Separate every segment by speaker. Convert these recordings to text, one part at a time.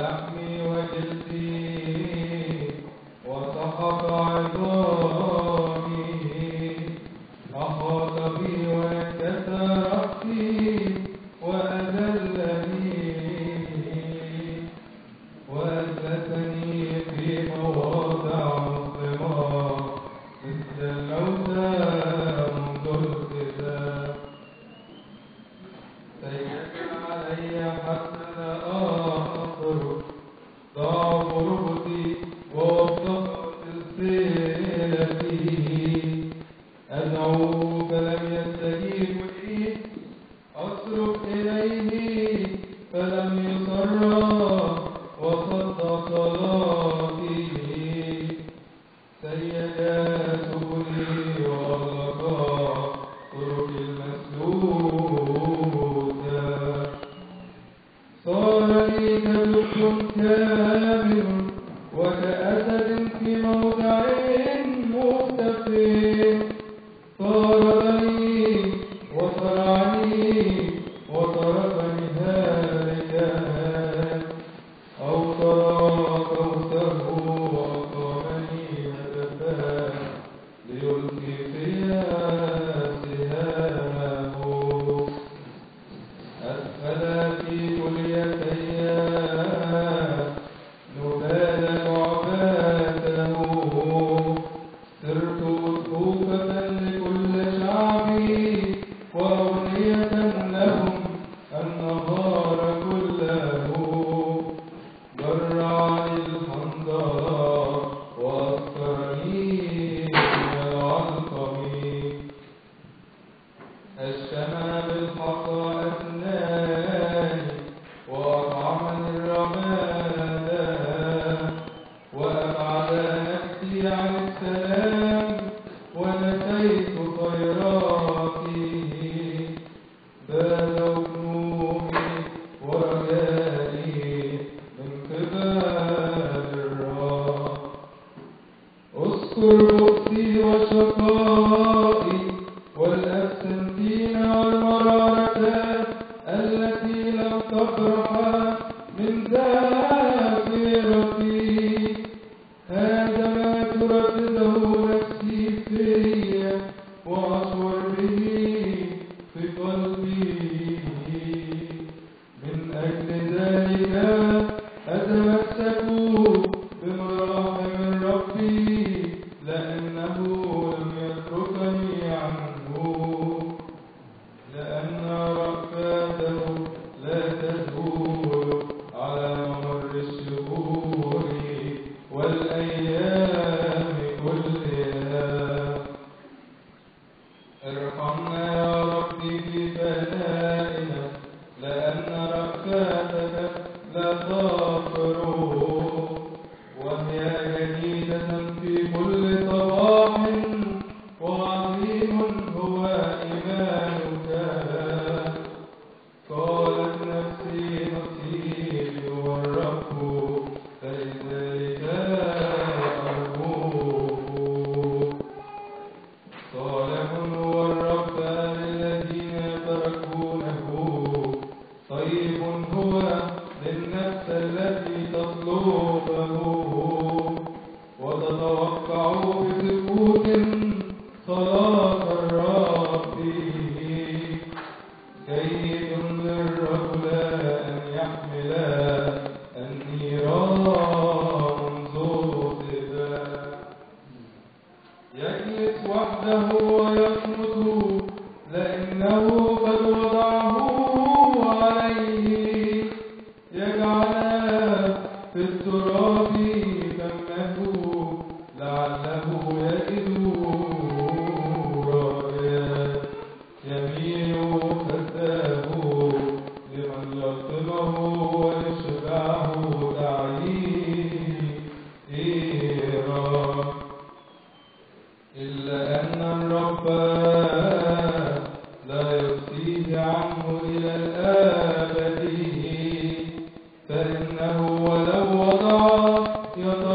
Speaker 1: لحمي وجلدي وسقط عظامي todos, boca, uh, Dios.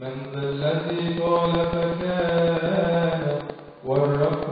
Speaker 1: من ذا الذي قال فكان والرب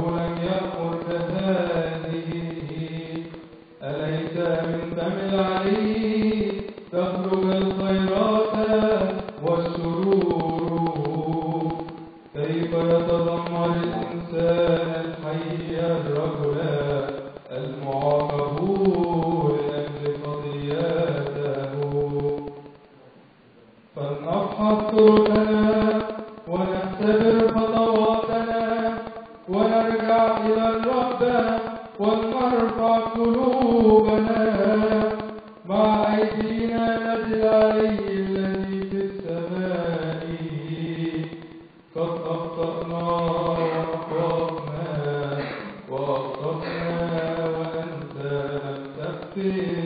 Speaker 1: وأخطأنا وأنت تغفر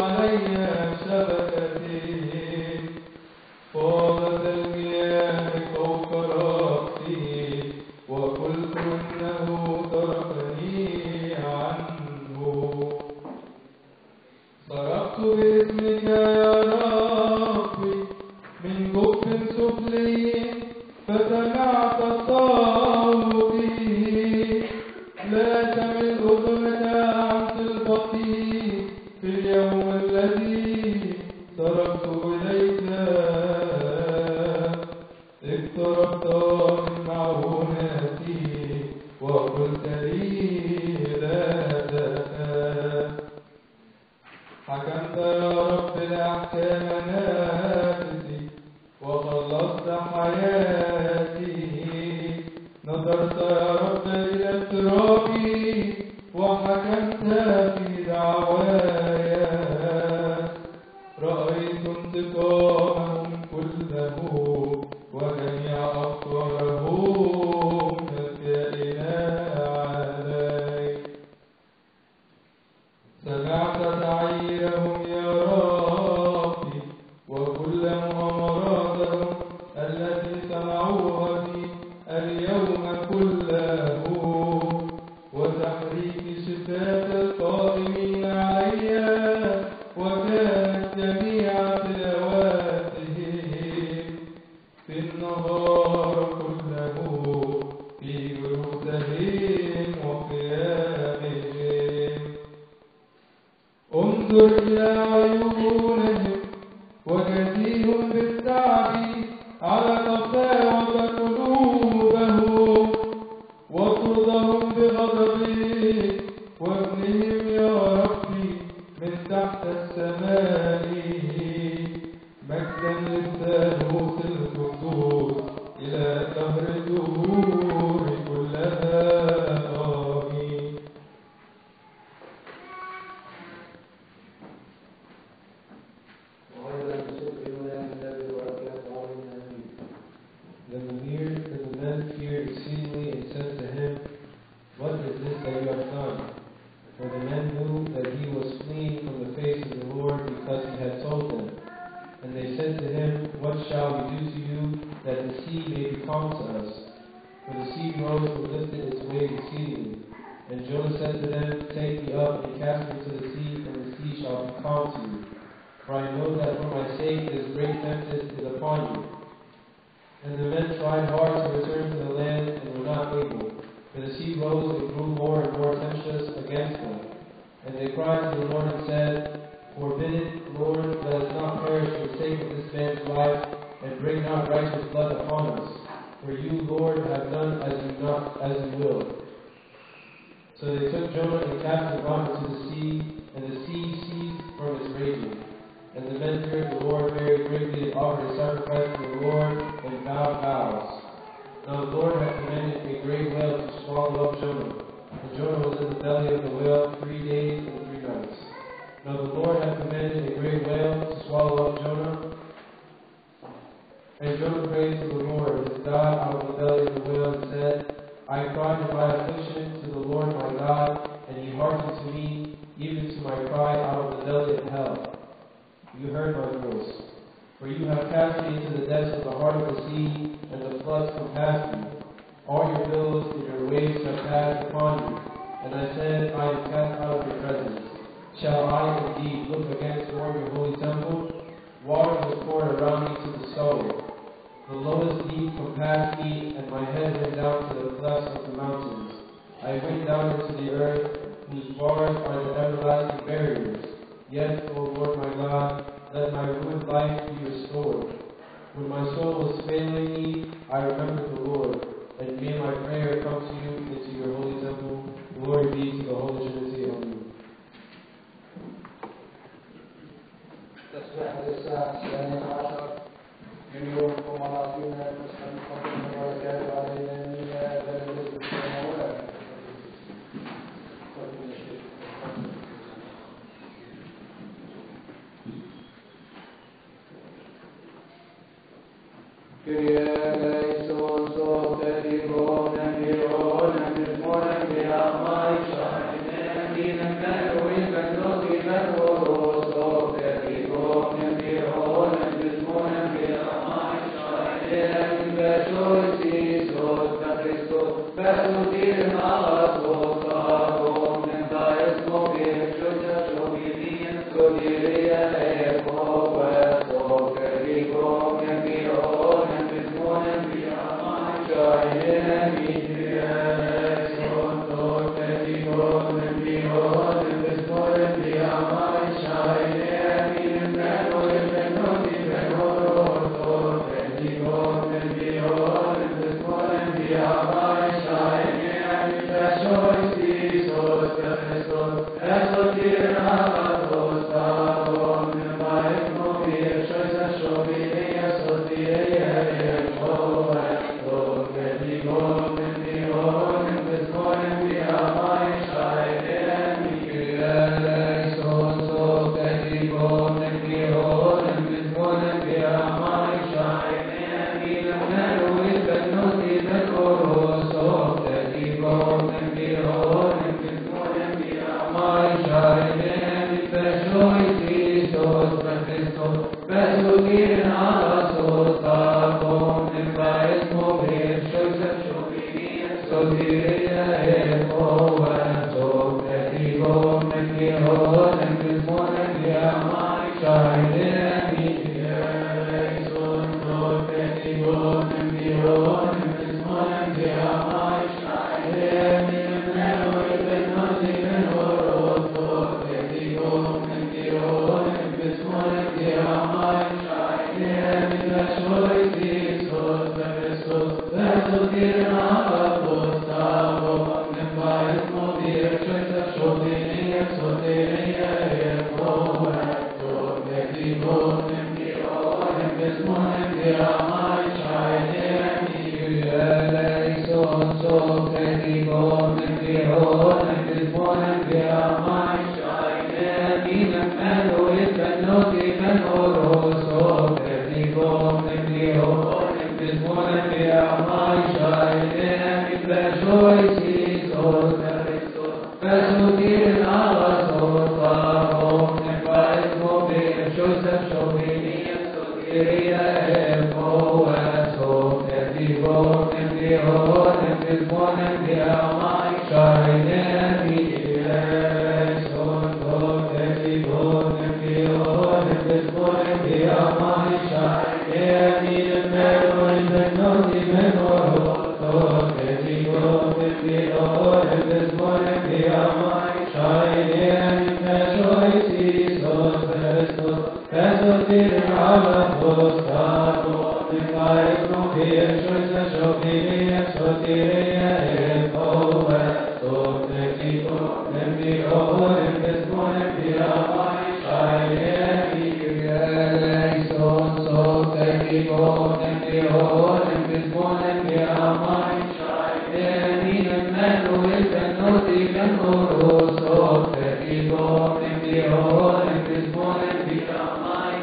Speaker 2: Ariel And they cried to the Lord and said, Forbid it, Lord, let us not perish for the sake of this man's life, and bring not righteous blood upon us. For you, Lord, have done as you not as you will. So they took Jonah and cast him out into the sea, and the sea ceased from its raging. And the men feared the Lord very greatly and offered a sacrifice to the Lord and vowed vows. Now the Lord had commanded a great whale to swallow up Jonah. Jonah was in the belly of the whale three days and three nights. Now the Lord had commanded a great whale to swallow up Jonah. And Jonah prayed to the Lord, his God, out of the belly of the whale, and said, I cried in my affliction to the Lord my God, and he hearkened to me, even to my cry out of the belly of hell. You heard my voice. For you have cast me into the depths of the heart of the sea, and the floods compassed me. All your billows and your waves have passed upon you. And I said, I am cast out of your presence. Shall I indeed look against toward your holy temple? Water was poured around me to the soul. The lowest deep compassed me, and my head went down to the clefts of the mountains. I went down into the earth, whose bars are the everlasting barriers. Yet, O Lord my God, let my ruined life be restored. When my soul was failing me, I remembered the Lord, and may my prayer come to you into your holy temple, glory be to the Holy Trinity
Speaker 3: of you. Thank you.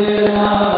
Speaker 3: Hallelujah.